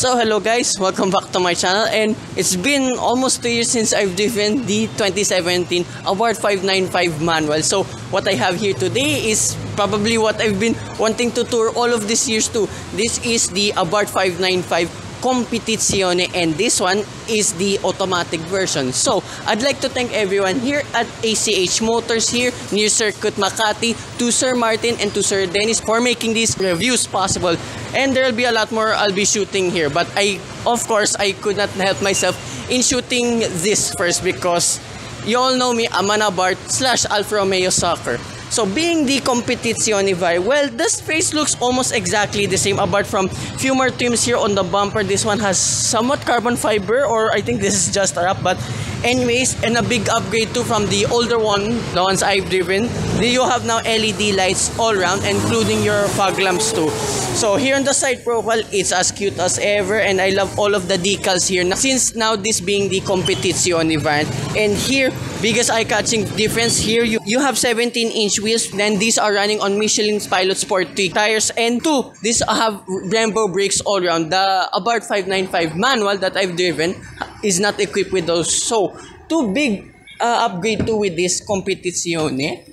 So hello guys, welcome back to my channel and it's been almost 2 years since I've driven the 2017 Award 595 manual. So what I have here today is probably what I've been wanting to tour all of these years too. This is the Abarth 595 Competizione and this one is the automatic version. So, I'd like to thank everyone here at ACH Motors here near Circuit Makati, to Sir Martin and to Sir Dennis for making these reviews possible. And there'll be a lot more I'll be shooting here. But I, of course, I could not help myself in shooting this first because you all know me, I'm an Abarth slash Alfa Romeo soccer. So being the Competizione VAR, well, this face looks almost exactly the same apart from few more trims here on the bumper. This one has somewhat carbon fiber or I think this is just a wrap but anyways, and a big upgrade too from the older one, the ones I've driven. You have now LED lights all around including your fog lamps too. So here on the side profile, it's as cute as ever and I love all of the decals here. Since now this being the Competizione variant and here, biggest eye-catching difference here, you, you have 17 inch wheels. Then these are running on Michelin's Pilot Sport 3 tires. And two, these have Brembo brakes all around. The Abarth 595 manual that I've driven is not equipped with those. So, too big uh, upgrade to with this Competizione.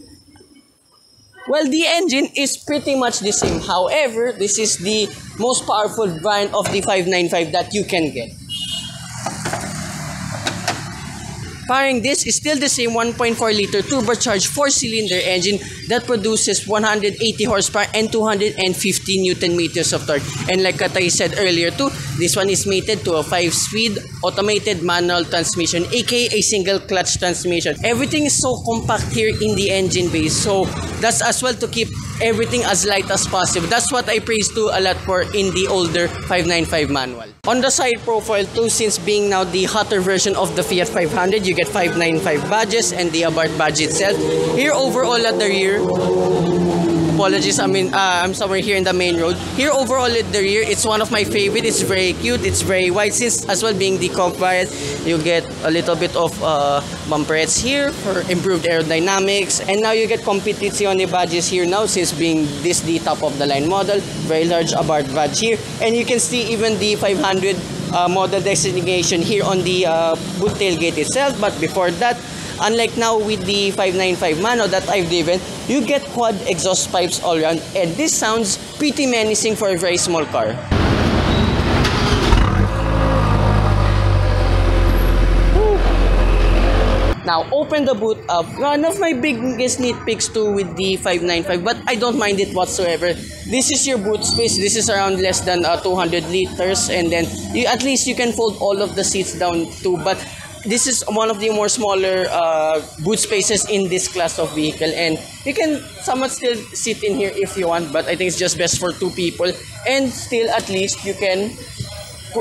Well, the engine is pretty much the same. However, this is the most powerful variant of the 595 that you can get. Powering this is still the same 1.4 liter turbocharged 4-cylinder engine that produces 180 horsepower and 250 newton meters of torque. And like I said earlier too, this one is mated to a 5-speed automated manual transmission, aka a single clutch transmission. Everything is so compact here in the engine base. So that's as well to keep everything as light as possible. That's what I praise to a lot for in the older 595 manual. On the side profile too, since being now the hotter version of the Fiat 500, you get 595 badges and the Abarth badge itself. Here overall at the rear, apologies, I mean, uh, I'm somewhere here in the main road. Here overall at the rear, it's one of my favorite. It's very cute. It's very wide. Since as well being the comp variant, you get a little bit of uh, bumperettes here for improved aerodynamics. And now you get Competizione badges here now since being this the top of the line model. Very large Abarth badge here. And you can see even the 500 uh, model designation here on the uh, boot tailgate itself. But before that, Unlike now with the 595 Mano that I've driven, you get quad exhaust pipes all around and this sounds pretty menacing for a very small car. Now, open the boot up. One of my biggest nitpicks too with the 595, but I don't mind it whatsoever. This is your boot space. This is around less than uh, 200 liters, and then you, at least you can fold all of the seats down too. But this is one of the more smaller uh, boot spaces in this class of vehicle, and you can somewhat still sit in here if you want. But I think it's just best for two people, and still at least you can.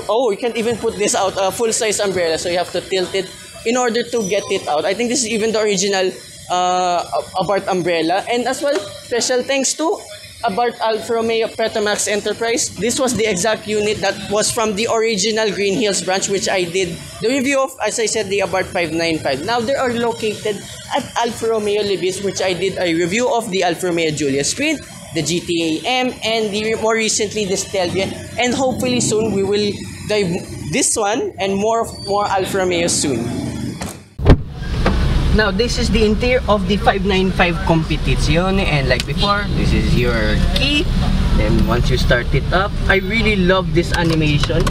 Oh, you can even put this out a full size umbrella, so you have to tilt it in order to get it out. I think this is even the original uh, Abarth umbrella. And as well, special thanks to Abarth Alfa Romeo Petromax Enterprise. This was the exact unit that was from the original Green Hills branch, which I did the review of, as I said, the Abarth 595. Now, they are located at Alfa Romeo Libis, which I did a review of the Alfa Romeo Giulia Sprint, the GTA M, and the, more recently, the Stelvio. And hopefully soon, we will dive this one and more, more Alfa Romeo soon. Now, this is the interior of the 595 Competizione and like before, this is your key. Then once you start it up, I really love this animation.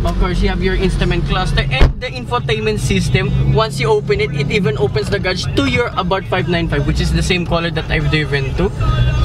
Of course, you have your instrument cluster and the infotainment system. Once you open it, it even opens the garage to your Abarth 595, which is the same color that I've driven to.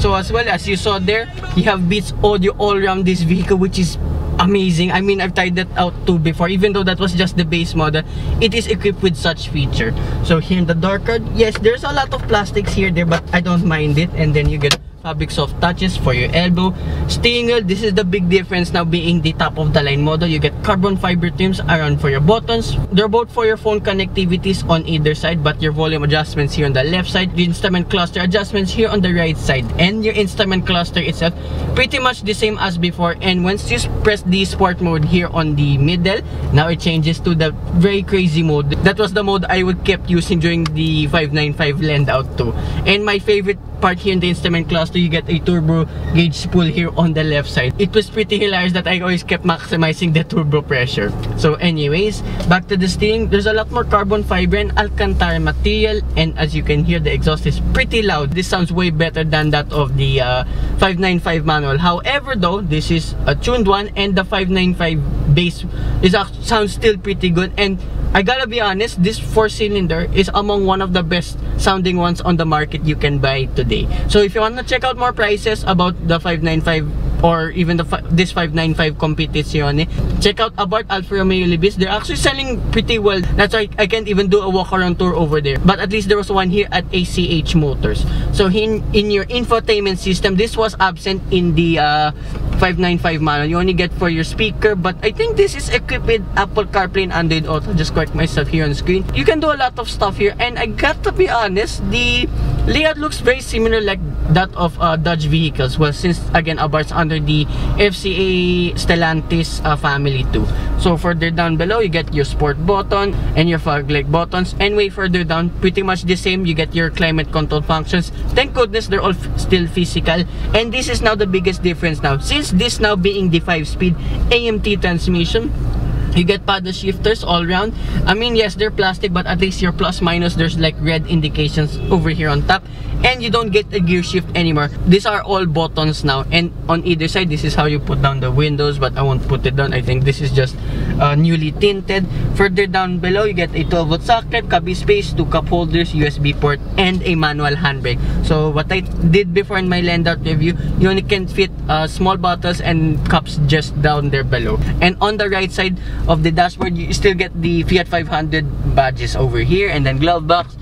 So as well as you saw there, you have Beats audio all around this vehicle, which is amazing. I mean, I've tried that out too before. Even though that was just the base model, it is equipped with such feature. So here in the dark card, yes, there's a lot of plastics here there, but I don't mind it. And then you get fabric soft touches for your elbow. Wheel, this is the big difference now being the top of the line model. You get carbon fiber trims around for your buttons. They're both for your phone connectivities on either side, but your volume adjustments here on the left side, the instrument cluster adjustments here on the right side, and your instrument cluster itself pretty much the same as before. And once you press the sport mode here on the middle, now it changes to the very crazy mode. That was the mode I would kept using during the 595 lend out too. And my favorite part here in the instrument cluster to you get a turbo gauge spool here on the left side. It was pretty hilarious that I always kept maximizing the turbo pressure. So anyways, back to the steering. There's a lot more carbon fiber and Alcantara material and as you can hear the exhaust is pretty loud. This sounds way better than that of the uh, 595 manual. However though, this is a tuned one and the 595 base is sounds still pretty good and I gotta be honest, this four cylinder is among one of the best sounding ones on the market you can buy today. So if you wanna check out more prices about the 595 or even the this 595 Competizione. Check out Abarth Alfa Romeo Libis. They're actually selling pretty well. That's why I can't even do a walk around tour over there. But at least there was one here at ACH Motors. So in, in your infotainment system, this was absent in the uh, 595 manual. You only get for your speaker, but I think this is equipped with Apple CarPlay and Android Auto. Just correct myself here on screen. You can do a lot of stuff here, and I got to be honest, the layout looks very similar like that of uh, Dodge vehicles. Well, since again, Abarth's under the FCA Stellantis uh, family too. So further down below, you get your sport button and your fog light buttons. And way further down, pretty much the same. You get your climate control functions. Thank goodness they're all still physical. And this is now the biggest difference now. Since this now being the 5-speed AMT transmission, you get paddle shifters all around i mean yes they're plastic but at least your plus minus there's like red indications over here on top and you don't get a gear shift anymore. These are all buttons now. And on either side this is how you put down the windows but i won't put it down. I think this is just uh, newly tinted. Further down below you get a 12 volt socket cubby space two cup holders usb port and a manual handbrake. So what i did before in my Landart review you only can fit uh, small bottles and cups just down there below. And on the right side of the dashboard you still get the Fiat 500 badges over here and then glove box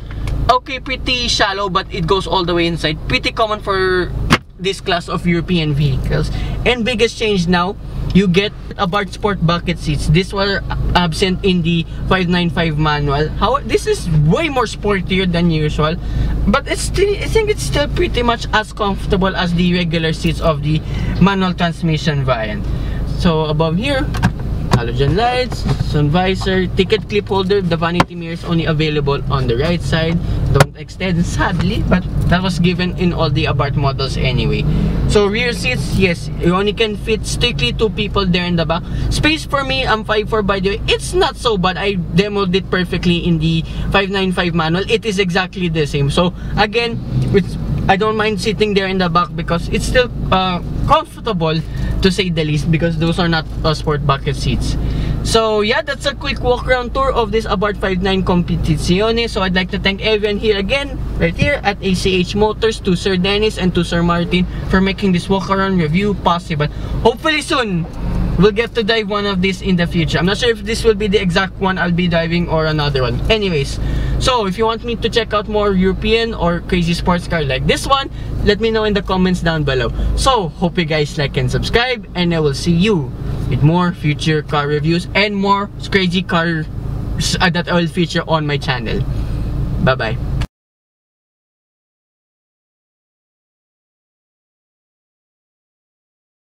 okay pretty shallow but it goes all the way inside. Pretty common for this class of European vehicles. And biggest change now you get Abarth Sport bucket seats. This were absent in the 595 manual. How this is way more sportier than usual but it's still I think it's still pretty much as comfortable as the regular seats of the manual transmission variant. So above here halogen lights, sun visor, ticket clip holder, the vanity mirror is only available on the right side. Don't extend sadly, but that was given in all the Abarth models anyway. So rear seats, yes, you only can fit strictly two people there in the back. Space for me, I'm 5'4 by the way. It's not so bad. I demoed it perfectly in the 595 manual. It is exactly the same. So again, with I don't mind sitting there in the back because it's still uh, comfortable to say the least because those are not uh, sport bucket seats. So yeah, that's a quick walk around tour of this Abarth 59 Competizione. So I'd like to thank everyone here again, right here at ACH Motors, to Sir Dennis and to Sir Martin for making this walk around review possible. Hopefully soon, we'll get to dive one of these in the future. I'm not sure if this will be the exact one I'll be diving or another one. Anyways, so if you want me to check out more European or crazy sports car like this one, let me know in the comments down below. So hope you guys like and subscribe and I will see you with more future car reviews and more crazy cars uh, that I will feature on my channel. Bye bye.